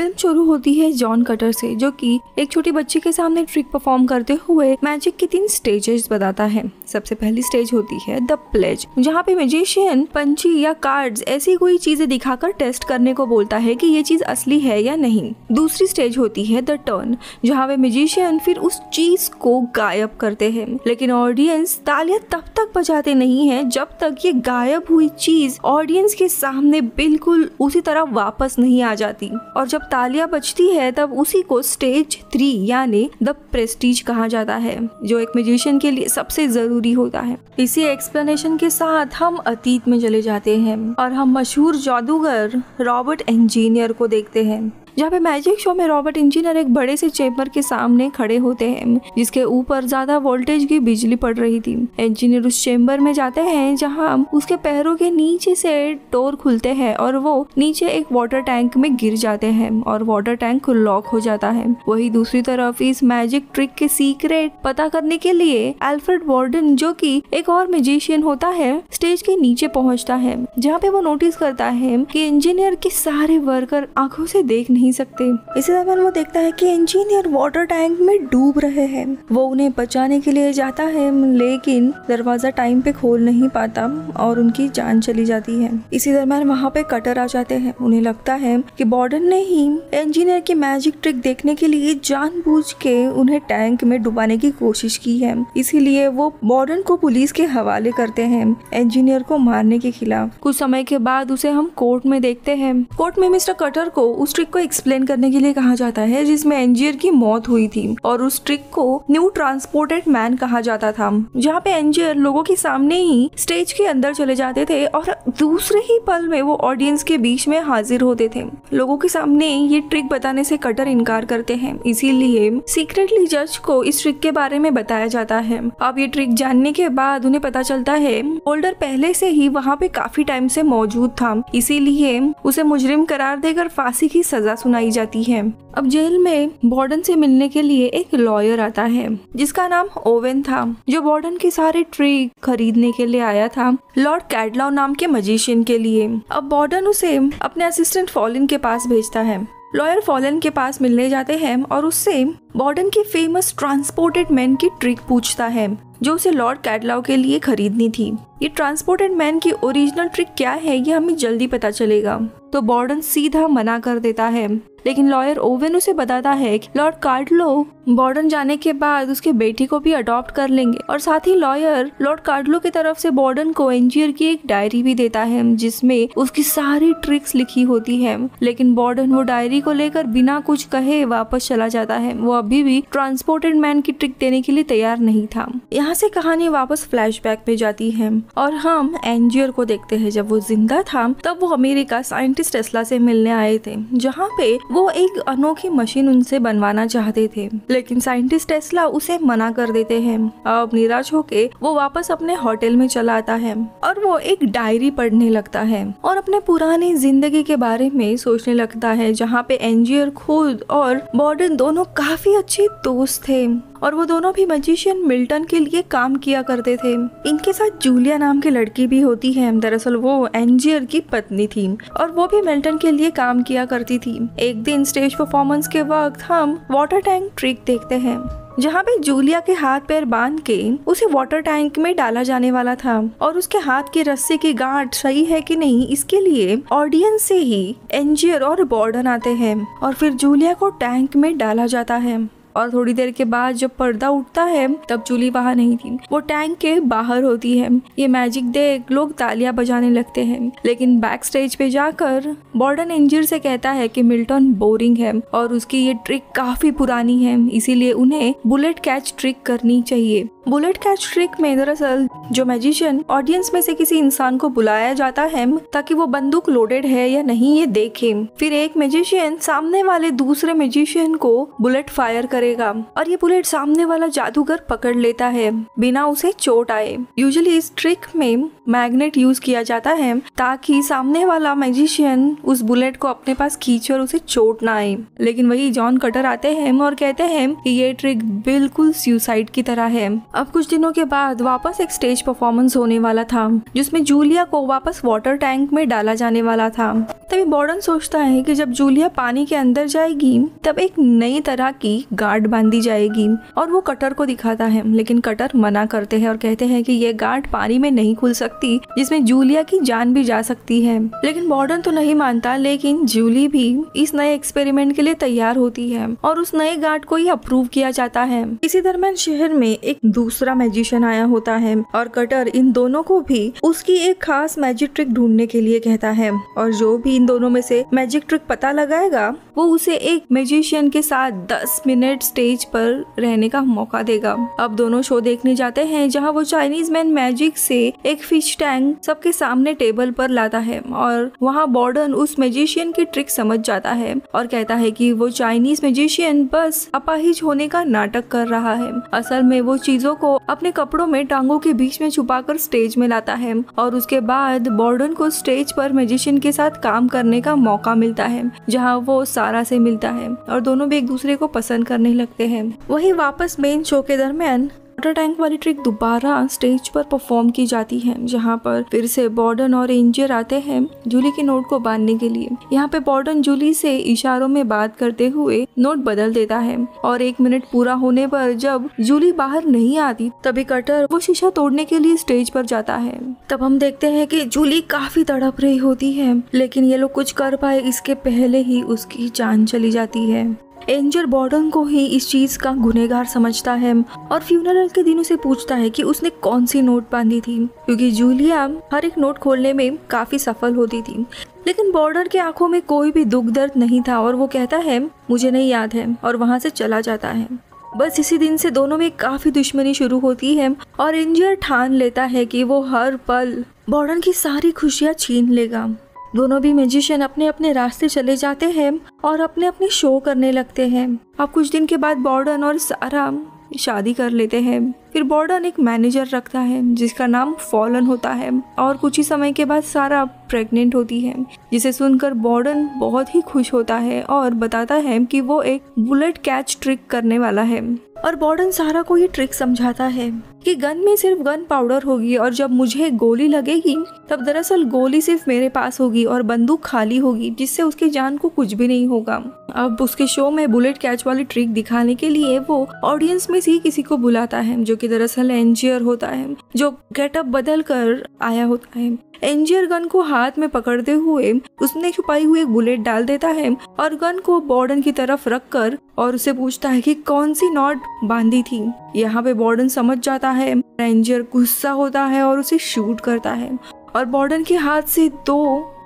Film शुरू होती है जॉन कटर से, जो कि एक छोटी बच्ची के सामने ट्रिक परफॉर्म करते हुए मैजिक के तीन स्टेजेस बताता है। सबसे पहली स्टेज होती है द प्लेज जहाँ पे मैजिशियन पंची या कार्ड्स ऐसी कोई चीज़ें दिखाकर टेस्ट करने को बोलता है कि ये चीज़ असली है या नहीं। दूसरी स्टेज होती है द टर्न जहाँ पे मैजिशियन फिर उस चीज़ को गायब करते हैं। लेकिन ऑडियंस तालियाँ तब तक बजाते नहीं है जब तक ये गायब हुई चीज़ ऑडियंस के सामने बिल्कुल उसी तरह वापस नहीं आ जाती। और जब तालियाँ बजती है, तब उसी को स्टेज थ्री यानी द प्रेस्टीज कहा जाता है, जो एक म्यूजिशियन के लिए सबसे ज़रूरी होता है। इसी एक्सप्लेनेशन के साथ हम अतीत में चले जाते हैं, और हम मशहूर जादूगर रॉबर्ट इंजीनियर को देखते हैं। जहाँ पे मैजिक शो में रॉबर्ट इंजीनियर एक बड़े से चेम्बर के सामने खड़े होते हैं, जिसके ऊपर ज़्यादा वोल्टेज की बिजली पड़ रही थी। इंजीनियर उस चेम्बर में जाते हैं, जहाँ उसके पैरों के नीचे से डोर खुलते हैं और वो नीचे एक वाटर टैंक में गिर जाते हैं और वाटर टैंक लॉक हो जाता है। वही दूसरी तरफ़ इस मैजिक ट्रिक के सीक्रेट पता करने के लिए एल्फ्रेड वार्डन, जो कि एक और मैजिशियन होता है, स्टेज के नीचे पहुँचता है, जहाँ पे वो नोटिस करता है कि इंजीनियर के सारे वर्कर आँखों से देख नहीं सकते। इसी दरमियान वो देखता है कि इंजीनियर वाटर टैंक में डूब रहे हैं। वो उन्हें बचाने के लिए जाता है, लेकिन दरवाज़ा टाइम पे खोल नहीं पाता और उनकी जान चली जाती है। इसी दरमियान वहाँ पे कटर आ जाते हैं। उन्हें लगता है कि बॉर्डन ने ही इंजीनियर की मैजिक ट्रिक देखने के लिए जानबूझ के उन्हें टैंक में डुबाने की कोशिश की है। इसीलिए वो बॉर्डन को पुलिस के हवाले करते हैं, इंजीनियर को मारने के खिलाफ। कुछ समय के बाद उसे हम कोर्ट में देखते हैं। कोर्ट में मिस्टर कटर को उस ट्रिक को एक्सप्लेन करने के लिए कहा जाता है, जिसमें एंजियर की मौत हुई थी और उस ट्रिक को न्यू ट्रांसपोर्टेड मैन कहा जाता था। जहाँ पे एंजियर लोगों के सामने ही स्टेज के अंदर चले जाते थे और दूसरे ही पल में वो ऑडियंस के बीच में हाजिर होते थे। लोगों के सामने ये ट्रिक बताने से कटर इनकार करते हैं। इसीलिए सीक्रेटली जज को इस ट्रिक के बारे में बताया जाता है। अब ये ट्रिक जानने के बाद उन्हें पता चलता है होल्डर पहले से ही वहाँ पे काफ़ी टाइम से मौजूद था। इसीलिए उसे मुजरिम करार देकर फांसी की सजा सुनाई जाती है। अब जेल में बॉर्डन से मिलने के लिए एक लॉयर आता है, जिसका नाम ओवेन था, जो बॉर्डन के सारे ट्री खरीदने के लिए आया था, लॉर्ड कैडलाउ नाम के मजिशियन के लिए। अब बॉर्डन उसे अपने असिस्टेंट फॉलिन के पास भेजता है। लॉयर फॉलन के पास मिलने जाते हैं और उससे बॉर्डन के फ़ेमस ट्रांसपोर्टेड मैन की ट्रिक पूछता है, जो उसे लॉर्ड कैटलाव के लिए खरीदनी थी। ये ट्रांसपोर्टेड मैन की ओरिजिनल ट्रिक क्या है, ये हमें जल्दी पता चलेगा। तो बॉर्डन सीधा मना कर देता है, लेकिन लॉयर ओवेन उसे बताता है कि लॉर्ड कार्डलो बॉर्डन जाने के बाद उसके बेटी को भी अडॉप्ट कर लेंगे। और साथ ही लॉयर लॉर्ड कार्डलो की तरफ़ से बॉर्डन को एंजियर की एक डायरी भी देता है, जिसमें उसकी सारी ट्रिक्स लिखी होती है। लेकिन बॉर्डन वो डायरी को लेकर बिना कुछ कहे वापस चला जाता है। वो अभी भी ट्रांसपोर्टेड मैन की ट्रिक देने के लिए तैयार नहीं था। यहाँ से कहानी वापस फ्लैशबैक में जाती है। और हम एंजियर को देखते हैं। जब वो ज़िंदा था, तब वो अमेरिका साइंटिस्ट टेस्ला से मिलने आए थे, जहाँ पे वो एक अनोखी मशीन उनसे बनवाना चाहते थे। लेकिन साइंटिस्ट टेस्ला उसे मना कर देते हैं। अब निराश होके वो वापस अपने होटल में चला आता है और वो एक डायरी पढ़ने लगता है और अपने पुरानी ज़िंदगी के बारे में सोचने लगता है, जहाँ पे एनजीओ खुद और बॉर्डन दोनों काफ़ी अच्छे दोस्त थे। और वो दोनों भी मजिशियन मिल्टन के लिए काम किया करते थे। इनके साथ जूलिया नाम की लड़की भी होती है। दरअसल वो एंजियर की पत्नी थी और वो भी मिल्टन के लिए काम किया करती थी। एक दिन स्टेज परफॉर्मेंस के वक्त हम वाटर टैंक ट्रिक देखते हैं, जहाँ पे जूलिया के हाथ पैर बाँध के उसे वाटर टैंक में डाला जाने वाला था और उसके हाथ की रस्सी की गांठ सही है कि नहीं, इसके लिए ऑडियंस से ही एंजियर और बॉर्डन आते हैं और फिर जूलिया को टैंक में डाला जाता है। और थोड़ी देर के बाद जब पर्दा उठता है, तब जूली वहाँ नहीं थी। वो टैंक के बाहर होती है। ये मैजिक देख लोग तालियाँ बजाने लगते हैं। लेकिन बैक स्टेज पे जाकर बॉर्डन इंजर से कहता है कि मिल्टन बोरिंग है और उसकी ये ट्रिक काफ़ी पुरानी है, इसीलिए उन्हें बुलेट कैच ट्रिक करनी चाहिए। बुलेट कैच ट्रिक में दरअसल जो मैजिशियन ऑडियंस में से किसी इंसान को बुलाया जाता है, ताकि वो बंदूक लोडेड है या नहीं, ये देखे। फिर एक मैजिशियन सामने वाले दूसरे मैजिशियन को बुलेट फायर कर करेगा। और ये बुलेट सामने वाला जादूगर पकड़ लेता है। बिना उसे चोट आए। यूजुअली इस ट्रिक में मैग्नेट यूज़ किया जाता है, ताकि सामने वाला मैजिशियन उस बुलेट को अपने पास खींचे और उसे चोट ना आए। लेकिन वही जॉन कटर आते हैं और कहते हैं कि ये ट्रिक बिल्कुल सुसाइड की तरह है। अब कुछ दिनों के बाद वापस एक स्टेज परफॉर्मेंस होने वाला था, जिसमें जूलिया को वापस वाटर टैंक में डाला जाने वाला था। तभी बॉर्डन सोचता है कि जब जूलिया पानी के अंदर जाएगी, तब एक नई तरह की गार्ड बांधी जाएगी और वो कटर को दिखाता है। लेकिन कटर मना करते हैं और कहते हैं कि ये गार्ड पानी में नहीं खुल सकती, जिसमें जूलिया की जान भी जा सकती है। लेकिन बॉर्डन तो नहीं मानता, लेकिन जूली भी इस नए एक्सपेरिमेंट के लिए तैयार होती है और उस नए गार्ड को ही अप्रूव किया जाता है। इसी दरमियान शहर में एक दूसरा मैजिशियन आया होता है और कटर इन दोनों को भी उसकी एक खास मैजिक ट्रिक ढूँढने के लिए कहता है। और जो भी इन दोनों में से मैजिक ट्रिक पता लगाएगा, वो उसे एक मैजिशियन के साथ 10 मिनट स्टेज पर रहने का मौका देगा। अब दोनों शो देखने जाते हैं, जहाँ वो चाइनीज़ मैन मैजिक से एक फ़िश टैंक सबके सामने टेबल पर लाता है और वहाँ बॉर्डन उस मैजिशियन की ट्रिक समझ जाता है और कहता है कि वो चाइनीज़ मैजिशियन बस अपाहिज होने का नाटक कर रहा है। असल में वो चीज़ों को अपने कपड़ों में टांगों के बीच में छुपाकर स्टेज में लाता है और उसके बाद बॉर्डन को स्टेज पर मैजिशियन के साथ काम करने का मौका मिलता है, जहाँ वो सारा से मिलता है और दोनों भी एक दूसरे को पसंद करने लगते हैं। वही वापस मेन शो के दरमियान वाटर टैंक वाली ट्रिक दोबारा स्टेज पर परफॉर्म की जाती है, जहाँ पर फिर से बॉर्डन और एंजियर आते हैं जूली के नोट को बांधने के लिए। यहाँ पे बॉर्डन जूली से इशारों में बात करते हुए नोट बदल देता है, और एक मिनट पूरा होने पर जब जूली बाहर नहीं आती, तभी कटर वो शीशा तोड़ने के लिए स्टेज पर जाता है। तब हम देखते हैं की जूली काफ़ी तड़प रही होती है, लेकिन ये लोग कुछ कर पाए, इसके पहले ही उसकी जान चली जाती है। एंजर बॉर्डन को ही इस चीज़ का गुनेगार समझता है और फ्यूनरल के दिन उसे पूछता है कि उसने कौन सी नोट बांधी थी, क्योंकि जूलिया हर एक नोट खोलने में काफ़ी सफल होती थी। लेकिन बॉर्डर के आँखों में कोई भी दुख दर्द नहीं था और वो कहता है, मुझे नहीं याद है, और वहाँ से चला जाता है। बस इसी दिन से दोनों में काफ़ी दुश्मनी शुरू होती है और एंजर ठान लेता है कि वो हर पल बॉर्डन की सारी खुशियाँ छीन लेगा। दोनों भी मैजिशियन अपने अपने रास्ते चले जाते हैं और अपने अपने शो करने लगते हैं। अब कुछ दिन के बाद बॉर्डन और सारा शादी कर लेते हैं। फिर बॉर्डन एक मैनेजर रखता है, जिसका नाम फॉलन होता है। और कुछ ही समय के बाद सारा प्रेग्नेंट होती है। जिसे सुनकर बॉर्डन बहुत ही खुश होता है और बताता है कि वो एक बुलेट कैच ट्रिक करने वाला है। और बॉर्डन सारा को ये ट्रिक समझाता है कि गन में सिर्फ़ गन पाउडर होगी और जब मुझे गोली लगेगी, तब दरअसल गोली सिर्फ़ मेरे पास होगी और बंदूक खाली होगी, जिससे उसकी जान को कुछ भी नहीं होगा। अब उसके शो में बुलेट कैच वाली ट्रिक दिखाने के लिए वो ऑडियंस में से ही किसी को बुलाता है, जो कि दरअसल एंजियर होता है, जो गेटअप बदल कर आया होता है। एंजियर गन को हाथ में पकड़ते हुए उसने छुपाई हुई बुलेट डाल देता है और गन को बॉर्डन की तरफ़ रख कर और उसे पूछता है कि कौन सी नॉट बांधी थी। यहाँ पे बॉर्डन समझ जाता है, रेंजर गुस्सा होता है और उसे शूट करता है। और बॉर्डन के हाथ से दो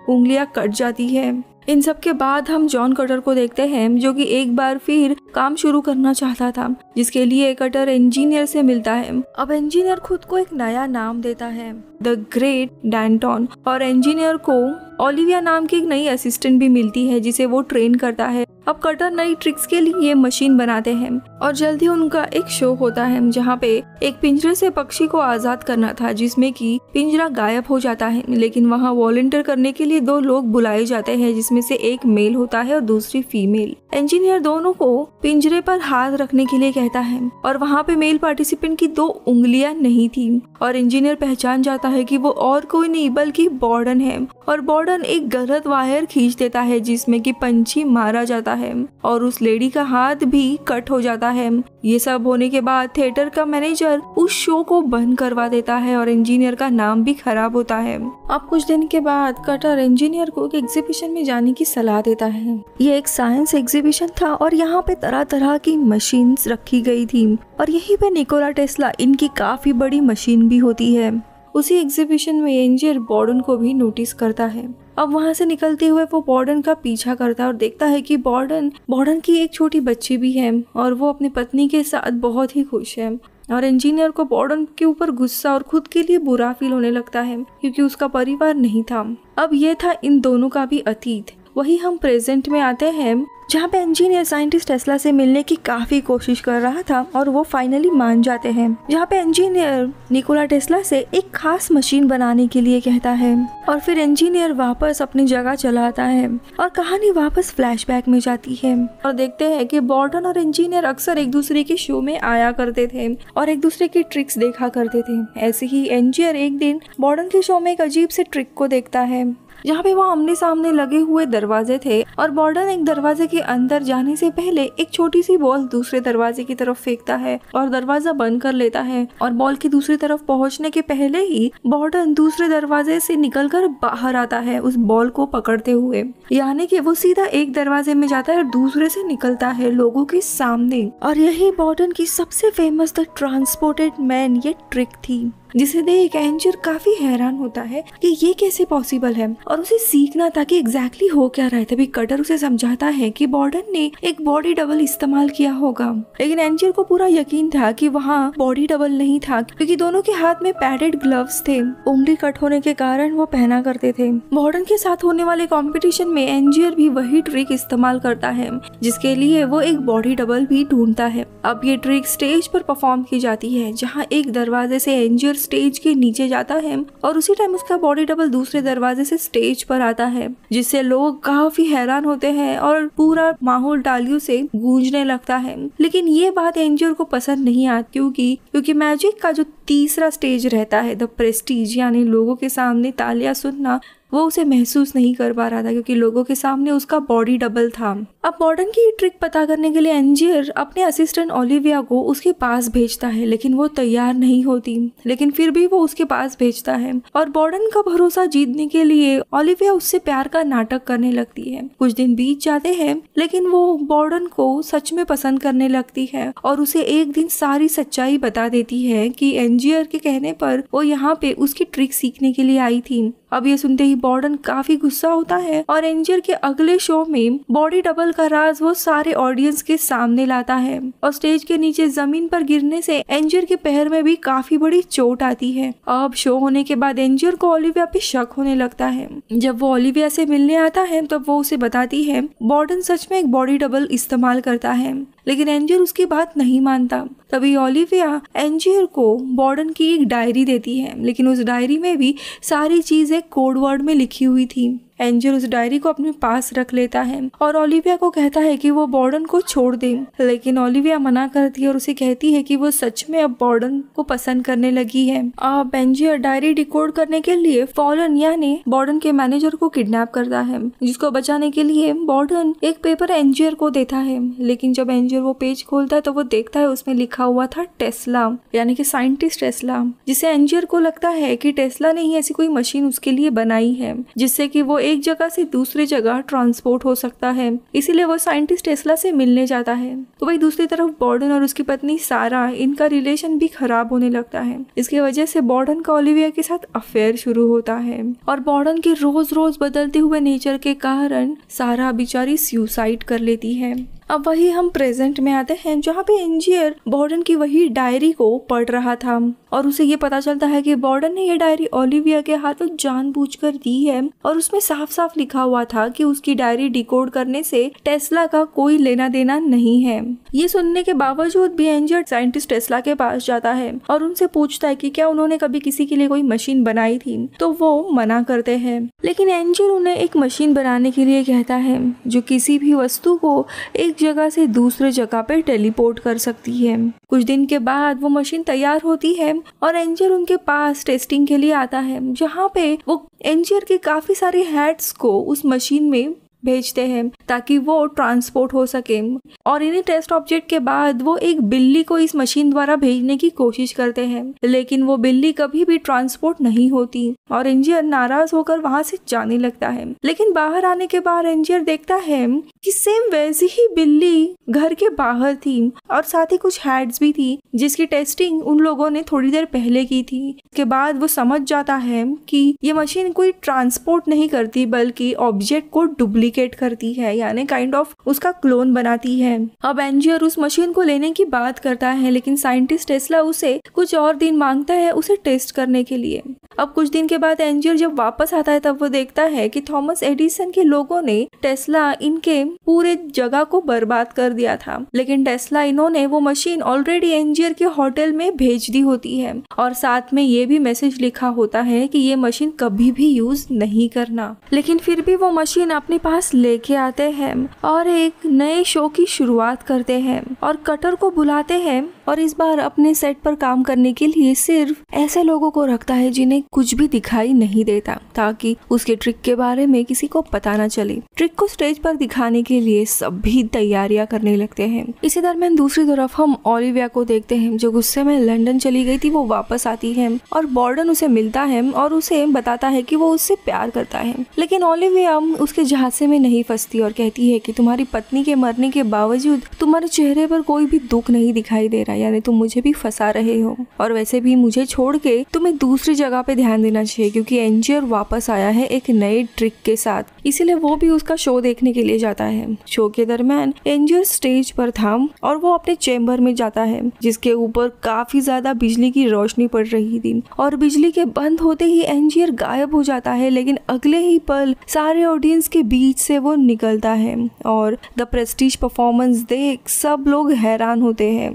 उंगलियाँ कट जाती है। इन सब के बाद हम जॉन कटर को देखते हैं, जो कि एक बार फिर काम शुरू करना चाहता था, जिसके लिए कटर इंजीनियर से मिलता है। अब इंजीनियर खुद को एक नया नाम देता है द ग्रेट डैंटॉन और इंजीनियर को ओलिविया नाम की एक नई असिस्टेंट भी मिलती है, जिसे वो ट्रेन करता है। अब कटर नई ट्रिक्स के लिए मशीन बनाते हैं और जल्दी उनका एक शो होता है, जहाँ पे एक पिंजरे से पक्षी को आज़ाद करना था, जिसमें कि पिंजरा गायब हो जाता है। लेकिन वहाँ वॉलेंटियर करने के लिए दो लोग बुलाए जाते हैं, जिसमें से एक मेल होता है और दूसरी फीमेल इंजीनियर दोनों को पिंजरे पर हाथ रखने के लिए कहता है और वहाँ पे मेल पार्टिसिपेंट की दो उंगलियाँ नहीं थी। और इंजीनियर पहचान जाता है कि वो और कोई नहीं, बल्कि बॉर्डन है और बॉर्डन एक गलत वायर खींच देता है, जिसमें कि पंछी मारा जाता है। और उस लेडी का हाथ भी कट हो जाता है। ये सब होने के बाद थिएटर का मैनेजर उस शो को बंद करवा देता है और इंजीनियर का नाम भी खराब होता है। अब कुछ दिन के बाद कटर इंजीनियर को एक एग्जीबिशन में जाने की सलाह देता है। ये एक साइंस एग्जीबिशन था और यहाँ पे तरह तरह की मशीन रखी गई थी। और यही पे निकोला टेस्ला इनकी काफ़ी बड़ी मशीन भी होती है। उसी एग्जीबिशन में एंजियर बॉर्डन को भी नोटिस करता है। अब वहाँ से निकलते हुए वो बॉर्डन का पीछा करता है और देखता है कि बॉर्डन बॉर्डन की एक छोटी बच्ची भी है और वो अपनी पत्नी के साथ बहुत ही खुश है। और इंजीनियर को बॉर्डन के ऊपर गुस्सा और खुद के लिए बुरा फील होने लगता है, क्योंकि उसका परिवार नहीं था। अब यह था इन दोनों का भी अतीत। वही हम प्रेजेंट में आते हैं, जहाँ पे इंजीनियर साइंटिस्ट टेस्ला से मिलने की काफ़ी कोशिश कर रहा था और वो फाइनली मान जाते हैं। जहाँ पे इंजीनियर निकोला टेस्ला से एक खास मशीन बनाने के लिए कहता है और फिर इंजीनियर वापस अपनी जगह चला आता है और कहानी वापस फ्लैशबैक में जाती है। और देखते हैं कि बॉर्डन और इंजीनियर अक्सर एक दूसरे के शो में आया करते थे और एक दूसरे की ट्रिक्स देखा करते थे। ऐसे ही इंजीनियर एक दिन बॉर्डन के शो में एक अजीब से ट्रिक को देखता है। जहाँ पे वो आमने सामने लगे हुए दरवाजे थे और बॉर्डन एक दरवाजे के अंदर जाने से पहले एक छोटी सी बॉल दूसरे दरवाजे की तरफ़ फेंकता है और दरवाज़ा बंद कर लेता है और बॉल की दूसरी तरफ़ पहुँचने के पहले ही बॉर्डन दूसरे दरवाजे से निकलकर बाहर आता है उस बॉल को पकड़ते हुए। यानी कि वो सीधा एक दरवाजे में जाता है और दूसरे से निकलता है लोगों के सामने। और यही बॉर्डन की सबसे फ़ेमस द ट्रांसपोर्टेड मैन ये ट्रिक थी। जिसे देख एंजर काफ़ी हैरान होता है कि ये कैसे पॉसिबल है और उसे सीखना था कि एग्जैक्टली हो क्या रहा है, तभी कटर उसे समझाता है कि बॉर्डन ने एक बॉडी डबल इस्तेमाल किया होगा। लेकिन एंजर को पूरा यकीन था कि वहाँ बॉडी डबल नहीं था, क्योंकि दोनों के हाथ में पैडेड ग्लव्स थे। उंगली कट होने के कारण वो पहना करते थे। बॉर्डन के साथ होने वाले कॉम्पिटिशन में एंजियर भी वही ट्रिक इस्तेमाल करता है, जिसके लिए वो एक बॉडी डबल भी ढूंढता है। अब ये ट्रिक स्टेज पर परफॉर्म की जाती है, जहाँ एक दरवाजे से एंजियर स्टेज के नीचे जाता है और उसी टाइम उसका बॉडी डबल दूसरे दरवाजे से स्टेज पर आता है, जिससे लोग काफ़ी हैरान होते हैं और पूरा माहौल डालियों से गूंजने लगता है। लेकिन ये बात एंजर को पसंद नहीं आती, क्योंकि क्योंकि मैजिक का जो तीसरा स्टेज रहता है द प्रेस्टीज यानी लोगों के सामने तालियाँ सुनना वो उसे महसूस नहीं कर पा रहा था क्योंकि लोगों के सामने उसका बॉडी डबल था। अब बॉर्डन की ट्रिक पता करने के लिए एंजियर अपने असिस्टेंट ओलिविया को उसके पास भेजता है, लेकिन वो तैयार नहीं होती। लेकिन फिर भी वो उसके पास भेजता है। और बॉर्डन का भरोसा जीतने के लिए ओलिविया उससे प्यार का नाटक करने लगती है। कुछ दिन बीत जाते हैं, लेकिन वो बॉर्डन को सच में पसंद करने लगती है और उसे एक दिन सारी सच्चाई बता देती है कि एंजियर के कहने पर वो यहाँ पे उसकी ट्रिक सीखने के लिए आई थी। अब ये सुनते ही बॉर्डन काफ़ी गुस्सा होता है और एंजर के अगले शो में बॉडी डबल का राज वो सारे ऑडियंस के सामने लाता है और स्टेज के नीचे ज़मीन पर गिरने से एंजर के पैर में भी काफ़ी बड़ी चोट आती है। अब शो होने के बाद एंजर को ओलिविया पे शक होने लगता है। जब वो ओलिविया से मिलने आता है, तब वो उसे बताती है, बॉर्डन सच में एक बॉडी डबल इस्तेमाल करता है। लेकिन एंजर उसकी बात नहीं मानता। तभी ओलिविया एंजियर को बॉर्डन की एक डायरी देती है, लेकिन उस डायरी में भी सारी चीज़ें कोड वर्ड में लिखी हुई थी। एंजल उस डायरी को अपने पास रख लेता है और ओलिविया को कहता है कि वो बॉर्डन को छोड़ दे। लेकिन ओलिविया मना करती है और उसे कहती है कि वो सच में अब बॉर्डन को पसंद करने लगी है। अब एंजियर डायरी डिकोड करने के लिए फॉलन यानी बॉर्डन के मैनेजर को किडनैप करता है, जिसको बचाने के लिए बॉर्डन एक पेपर एंजियर को देता है। लेकिन जब एंजियर वो पेज खोलता है तो वो देखता है उसमें लिखा हुआ था टेस्ला, यानी कि साइंटिस्ट टेस्ला, जिसे एंजियर को लगता है कि टेस्ला ने ही ऐसी कोई मशीन उसके लिए बनाई है, जिससे कि वो एक जगह से दूसरी जगह ट्रांसपोर्ट हो सकता है। इसीलिए वो साइंटिस्ट टेस्ला से मिलने जाता है। तो वही दूसरी तरफ़ बॉर्डन और उसकी पत्नी सारा इनका रिलेशन भी खराब होने लगता है। इसकी वजह से बॉर्डन का ओलिविया के साथ अफेयर शुरू होता है। और बॉर्डन के रोज रोज बदलते हुए नेचर के कारण सारा बेचारी सुसाइड कर लेती है। अब वही हम प्रेजेंट में आते हैं, जहाँ पे इंजियर बॉर्डन की वही डायरी को पढ़ रहा था। और उसे ये पता चलता है कि बॉर्डन ने ये डायरी ओलिविया के हाथों जानबूझकर दी है और उसमें साफ़ साफ़ लिखा हुआ था कि उसकी डायरी डिकोड करने से टेस्ला का कोई लेना देना नहीं है। ये सुनने के बावजूद भी एंजर साइंटिस्ट टेस्ला के पास जाता है और उनसे पूछता है कि क्या उन्होंने कभी किसी के लिए कोई मशीन बनाई थी? तो वो मना करते हैं। लेकिन एंजर उन्हें एक मशीन बनाने के लिए कहता है, जो किसी भी वस्तु को एक एक जगह से दूसरे जगह पे टेलीपोर्ट कर सकती है। कुछ दिन के बाद वो मशीन तैयार होती है और एंजर उनके पास टेस्टिंग के लिए आता है, जहाँ पे वो एंजर के काफ़ी सारे हैट्स को उस मशीन में भेजते हैं ताकि वो ट्रांसपोर्ट हो सके। और इन्हीं टेस्ट ऑब्जेक्ट के बाद वो एक बिल्ली को इस मशीन द्वारा भेजने की कोशिश करते हैं, लेकिन वो बिल्ली कभी भी ट्रांसपोर्ट नहीं होती और इंजियर नाराज़ होकर वहाँ से जाने लगता है। लेकिन बाहर आने के बाद इंजियर देखता है कि सेम वैसी ही बिल्ली घर के बाहर थी और साथ ही कुछ हैड्स भी थी, जिसकी टेस्टिंग उन लोगों ने थोड़ी देर पहले की थी। के बाद वो समझ जाता है कि ये मशीन कोई ट्रांसपोर्ट नहीं करती, बल्कि ऑब्जेक्ट को डुप्लीकेट करती है, यानी काइंड ऑफ़ उसका क्लोन बनाती है। अब एंजियर उस मशीन को लेने की बात करता है, लेकिन साइंटिस्ट टेस्ला उसे कुछ और दिन माँगता है उसे टेस्ट करने के लिए। अब कुछ दिन के बाद एंजियर जब वापस आता है, तब वो देखता है कि थॉमस एडिसन के लोगों ने टेस्ला इनके पूरे जगह को बर्बाद कर दिया था। लेकिन टेस्ला इन्होंने वो मशीन ऑलरेडी एंजियर के होटल में भेज दी होती है। और साथ में ये भी मैसेज लिखा होता है कि ये मशीन कभी भी यूज़ नहीं करना। लेकिन फिर भी वो मशीन अपने पास लेके आते हैं और एक नए शो की शुरुआत करते हैं और कटर को बुलाते हैं और इस बार अपने सेट पर काम करने के लिए सिर्फ़ ऐसे लोगों को रखता है जिन्हें कुछ भी दिखाई नहीं देता, ताकि उसके ट्रिक के बारे में किसी को पता न चले। ट्रिक को स्टेज पर दिखाने के लिए सभी तैयारियाँ करने लगते हैं। इसी दरमियान दूसरी तरफ़ हम ओलिविया को देखते हैं। जो गुस्से में लंदन चली गई थी, वो वापस आती है और बॉर्डन उसे मिलता है और उसे बताता है कि वो उससे प्यार करता है। लेकिन ओलिविया उसके झांसे में नहीं फंसती और कहती है कि तुम्हारी पत्नी के मरने के बावजूद तुम्हारे चेहरे पर कोई भी दुख नहीं दिखाई दे रहा यानी तुम मुझे भी फंसा रहे हो। और वैसे भी मुझे छोड़ के तुम्हें दूसरी जगह पे ध्यान देना चाहिए, क्योंकि एंजियर वापस आया है एक नए ट्रिक के साथ। इसीलिए वो भी उसका शो देखने के लिए जाता है। शो के दरमियान एंजियर स्टेज पर था और वो अपने चेम्बर में जाता है, जिसके ऊपर काफ़ी ज़्यादा बिजली की रोशनी पड़ रही थी। और बिजली के बंद होते ही एंजियर गायब हो जाता है, लेकिन अगले ही पल सारे ऑडियंस के बीच से वो निकलता है। और द प्रेस्टीज परफॉर्मेंस देख सब लोग हैरान होते हैं।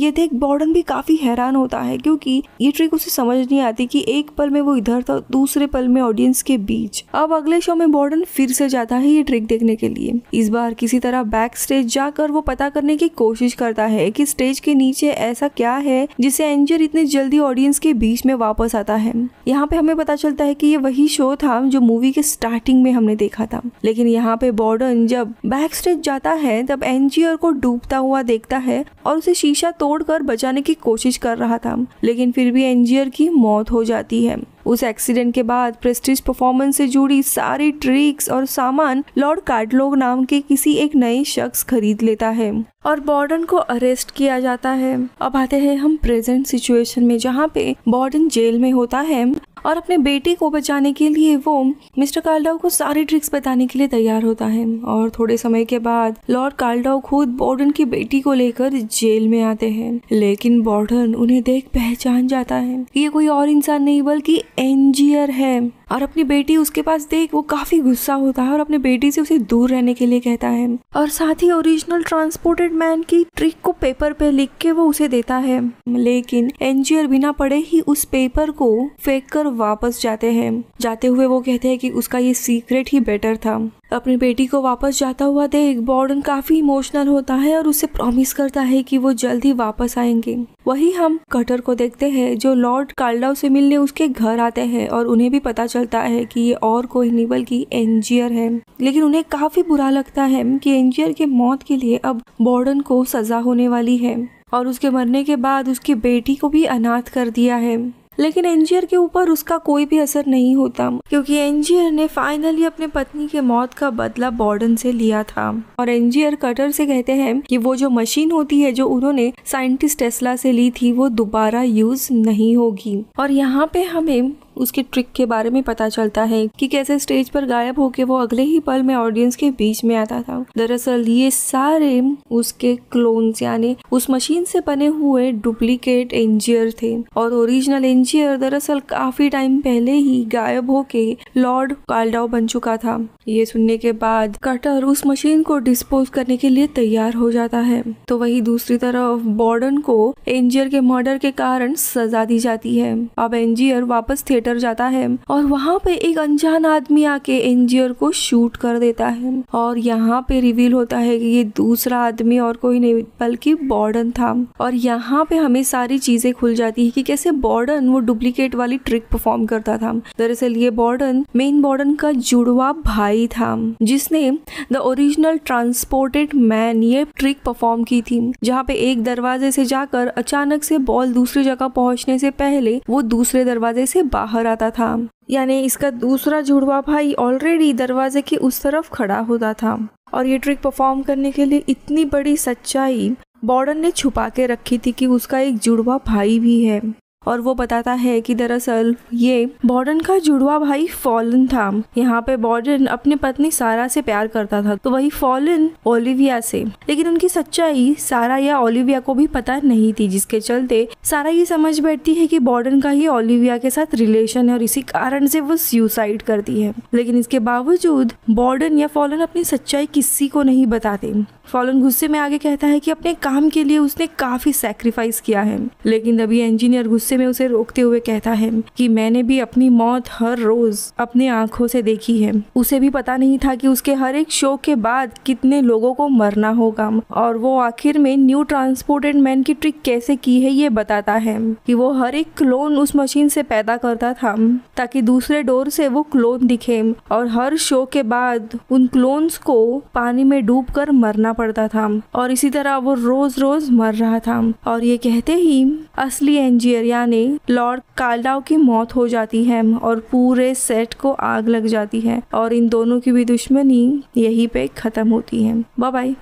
ये देख बॉर्डन भी काफ़ी हैरान होता है क्योंकि ये ट्रिक उसे समझ नहीं आती कि एक पल में वो इधर था, दूसरे पल में ऑडियंस के बीच। अब अगले शो में बॉर्डन फिर से जाता है ये ट्रिक देखने के लिए। इस बार किसी तरह बैक स्टेज जाकर वो पता करने की कोशिश करता है कि स्टेज के नीचे ऐसा क्या है जिसे एंजर इतनी जल्दी ऑडियंस के बीच में वापस आता है। यहाँ पे हमें पता चलता है कि ये वही शो था जो मूवी के स्टार्टिंग में हमने देखा था। लेकिन यहाँ पे बॉर्डन जब बैक स्टेज जाता है, तब एंजियर को डूबता हुआ देखता है और उसे शीशा तोड़कर बचाने की कोशिश कर रहा था, लेकिन फिर भी एंजियर की मौत हो जाती है। उस एक्सीडेंट के बाद प्रेस्टिज परफॉर्मेंस से जुड़ी सारी ट्रिक्स और सामान लॉर्ड कार्डलोग नाम के किसी एक नए शख्स खरीद लेता है और बॉर्डन को अरेस्ट किया जाता है। अब आते हैं हम प्रेजेंट सिचुएशन में, जहाँ पे बॉर्डन जेल में होता है। और अपने बेटी को बचाने के लिए वो मिस्टर कार्लडाउ को सारी ट्रिक्स बताने के लिए तैयार होता है। और थोड़े समय के बाद लॉर्ड कार्लडाउ खुद बॉर्डन की बेटी को लेकर जेल में आते हैं। लेकिन बॉर्डन उन्हें देख पहचान जाता है। ये कोई और इंसान नहीं, बल्कि एंजियर है। और अपनी बेटी उसके पास देख, वो काफ़ी गुस्सा होता है और अपनी बेटी से उसे दूर रहने के लिए कहता है। और साथ ही ओरिजिनल ट्रांसपोर्टेड मैन की ट्रिक को पेपर पे लिख के वो उसे देता है। लेकिन एनजीआर बिना पढ़े ही उस पेपर को फेंक कर वापस जाते हैं। जाते हुए वो कहते हैं कि उसका ये सीक्रेट ही बेटर था। अपनी बेटी को वापस जाता हुआ देख बॉर्डन काफ़ी इमोशनल होता है और उसे प्रॉमिस करता है कि वो जल्द ही वापस आएँगे। वही हम कटर को देखते हैं जो लॉर्ड कार्डाउ से मिलने उसके घर आते हैं और उन्हें भी पता चलता है कि ये और कोई नहीं, बल्कि एंजियर है। लेकिन उन्हें काफ़ी बुरा लगता है कि एंजियर के मौत के लिए अब बॉर्डन को सजा होने वाली है और उसके मरने के बाद उसकी बेटी को भी अनाथ कर दिया है। लेकिन एनजीआर के ऊपर उसका कोई भी असर नहीं होता, क्योंकि एनजीआर ने फाइनली अपने पत्नी के मौत का बदला बॉर्डन से लिया था। और एनजीआर कटर से कहते हैं कि वो जो मशीन होती है जो उन्होंने साइंटिस्ट टेस्ला से ली थी, वो दोबारा यूज़ नहीं होगी। और यहाँ पे हमें उसके ट्रिक के बारे में पता चलता है कि कैसे स्टेज पर गायब होके वो अगले ही पल में ऑडियंस के बीच में आता था। दरअसल ये सारे उसके क्लोन्स यानी उस मशीन से बने हुए डुप्लीकेट एंजियर थे और ओरिजिनल एंजियर दरअसल काफ़ी टाइम पहले ही गायब होके लॉर्ड कार्डाउ बन चुका था। ये सुनने के बाद कटर उस मशीन को डिस्पोज करने के लिए तैयार हो जाता है। तो वही दूसरी तरफ़ बॉर्डन को एंजियर के मर्डर के कारण सजा दी जाती है। अब एंजियर वापस थिएटर थिएटर जाता है और वहाँ पे एक अनजान आदमी आके एंजियर को शूट कर देता है। और यहाँ पे रिवील होता है कि ये दूसरा आदमी और कोई नहीं, बल्कि बॉर्डन था। और यहाँ पे हमें सारी चीज़ें खुल जाती है कि कैसे बॉर्डन, वो डुप्लीकेट वाली ट्रिक परफॉर्म करता था। दरअसल ये बॉर्डन, मेन बॉर्डन का जुड़वा भाई था, जिसने द ओरिजिनल ट्रांसपोर्टेड मैन ये ट्रिक परफॉर्म की थी, जहाँ पे एक दरवाजे से जाकर अचानक से बॉल दूसरी जगह पहुँचने से पहले वो दूसरे दरवाजे से बाहर बाहर आता था। यानी इसका दूसरा जुड़वा भाई ऑलरेडी दरवाजे की उस तरफ़ खड़ा होता था। और ये ट्रिक परफॉर्म करने के लिए इतनी बड़ी सच्चाई बॉर्डन ने छुपा के रखी थी कि उसका एक जुड़वा भाई भी है। और वो बताता है कि दरअसल ये बॉर्डन का जुड़वा भाई फॉलन था। यहाँ पे बॉर्डन अपनी पत्नी सारा से प्यार करता था तो वही फॉलन ओलिविया से। लेकिन उनकी सच्चाई सारा या ओलिविया को भी पता नहीं थी, जिसके चलते सारा ये समझ बैठती है कि बॉर्डन का ही ओलिविया के साथ रिलेशन है और इसी कारण से वो सुसाइड करती है। लेकिन इसके बावजूद बॉर्डन या फॉलन अपनी सच्चाई किसी को नहीं बताते। फॉलन गुस्से में आगे कहता है कि अपने काम के लिए उसने काफ़ी सेक्रीफाइस किया है। लेकिन तभी इंजीनियर गुस्से में उसे रोकते हुए कहता है कि मैंने भी अपनी मौत हर रोज अपने आँखों से देखी है। उसे भी पता नहीं था कि उसके हर एक शो के बाद कितने लोगों को मरना होगा और वो आखिर में न्यू ट्रांसपोर्टेड मैन की ट्रिक कैसे की है ये बताता है कि वो हर एक क्लोन उस मशीन से पैदा करता था ताकि दूसरे डोर से वो क्लोन दिखे और हर शो के बाद उन क्लोन्स को पानी में डूब मरना पड़ता था। और इसी तरह वो रोज रोज मर रहा था। और ये कहते ही असली एंजियर यानी लॉर्ड कालडाव की मौत हो जाती है और पूरे सेट को आग लग जाती है। और इन दोनों की भी दुश्मनी यही पे खत्म होती है। बाय